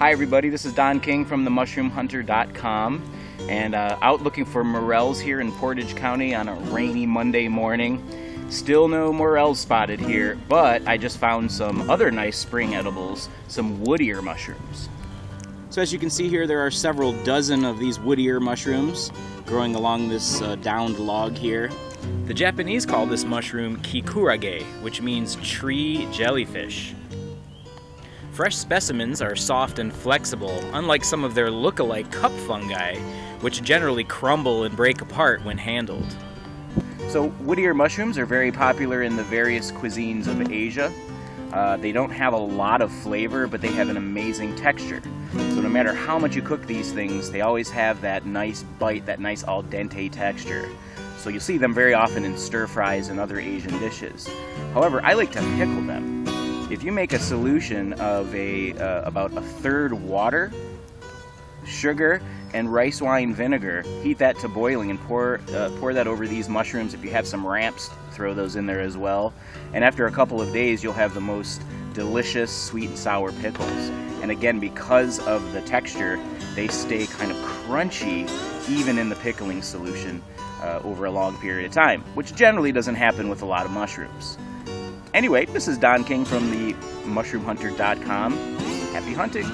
Hi everybody, this is Don King from themushroomhunter.com and uh, out looking for morels here in Portage County on a rainy Monday morning. Still no morels spotted here, but I just found some other nice spring edibles, some wood ear mushrooms. So as you can see here, there are several dozen of these wood ear mushrooms growing along this uh, downed log here. The Japanese call this mushroom kikurage, which means tree jellyfish. Fresh specimens are soft and flexible, unlike some of their look-alike cup fungi, which generally crumble and break apart when handled. So wood ear mushrooms are very popular in the various cuisines of Asia. Uh, they don't have a lot of flavor, but they have an amazing texture. So no matter how much you cook these things, they always have that nice bite, that nice al dente texture. So you'll see them very often in stir fries and other Asian dishes. However, I like to pickle them. If you make a solution of a uh, about a third water, sugar, and rice wine vinegar, heat that to boiling and pour uh, pour that over these mushrooms. If you have some ramps, throw those in there as well. And after a couple of days, you'll have the most delicious sweet and sour pickles. And again, because of the texture, they stay kind of crunchy even in the pickling solution uh, over a long period of time, which generally doesn't happen with a lot of mushrooms. Anyway, this is Don King from the mushroomhunter.com. Happy hunting!